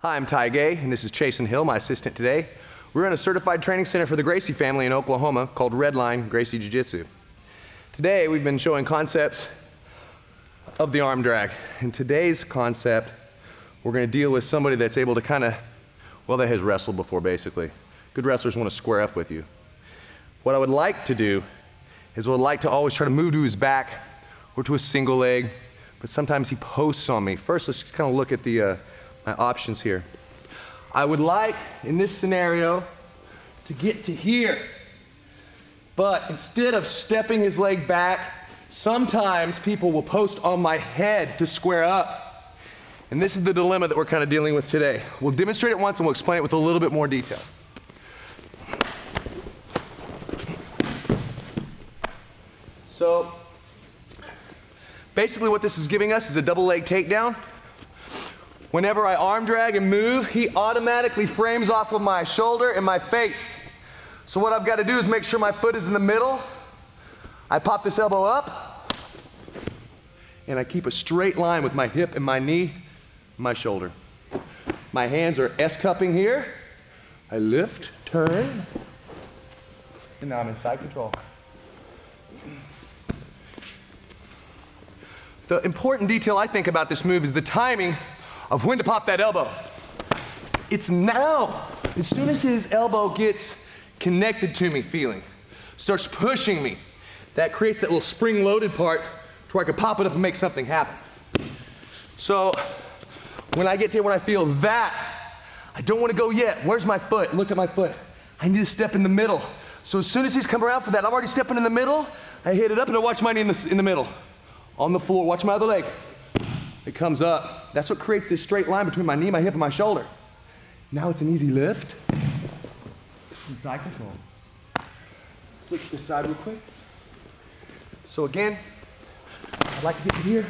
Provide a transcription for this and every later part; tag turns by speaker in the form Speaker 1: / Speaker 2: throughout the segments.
Speaker 1: Hi, I'm Ty Gay, and this is Chasen Hill, my assistant today. We're in a certified training center for the Gracie family in Oklahoma called Redline Gracie Jiu Jitsu. Today, we've been showing concepts of the arm drag. In today's concept, we're going to deal with somebody that's able to kind of, well, that has wrestled before, basically. Good wrestlers want to square up with you. What I would like to do is I would like to always try to move to his back or to a single leg, but sometimes he posts on me. First, let's kind of look at the uh, my options here. I would like, in this scenario, to get to here. But instead of stepping his leg back, sometimes people will post on my head to square up. And this is the dilemma that we're kind of dealing with today. We'll demonstrate it once and we'll explain it with a little bit more detail. So, basically what this is giving us is a double leg takedown. Whenever I arm drag and move, he automatically frames off of my shoulder and my face. So what I've got to do is make sure my foot is in the middle. I pop this elbow up, and I keep a straight line with my hip and my knee, my shoulder. My hands are S-cupping here. I lift, turn, and now I'm in side control. The important detail I think about this move is the timing of when to pop that elbow. It's now. As soon as his elbow gets connected to me, feeling, starts pushing me, that creates that little spring loaded part to where I can pop it up and make something happen. So when I get to when I feel that, I don't want to go yet. Where's my foot? Look at my foot. I need to step in the middle. So as soon as he's come around for that, I'm already stepping in the middle. I hit it up and I watch my knee in the, in the middle. On the floor, watch my other leg. It comes up. That's what creates this straight line between my knee, my hip, and my shoulder. Now it's an easy lift. side control. Switch this side real quick. So again, I'd like to get to here.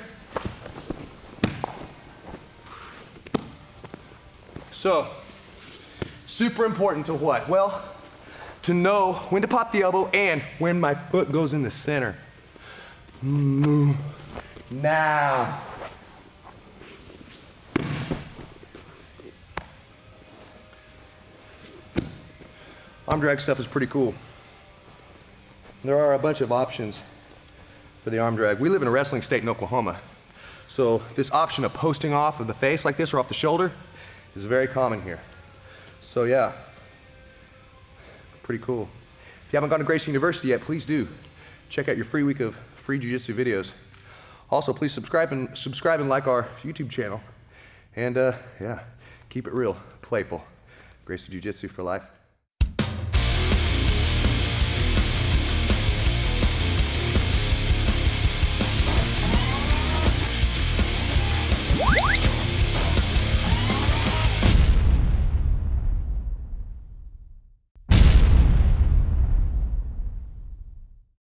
Speaker 1: So, super important to what? Well, to know when to pop the elbow and when my foot goes in the center. Move. Now. Arm drag stuff is pretty cool. There are a bunch of options for the arm drag. We live in a wrestling state in Oklahoma. So this option of posting off of the face like this or off the shoulder is very common here. So yeah, pretty cool. If you haven't gone to Gracie University yet, please do. Check out your free week of free jiu-jitsu videos. Also, please subscribe and subscribe and like our YouTube channel. And uh, yeah, keep it real, playful. Gracie Jiu-Jitsu for life.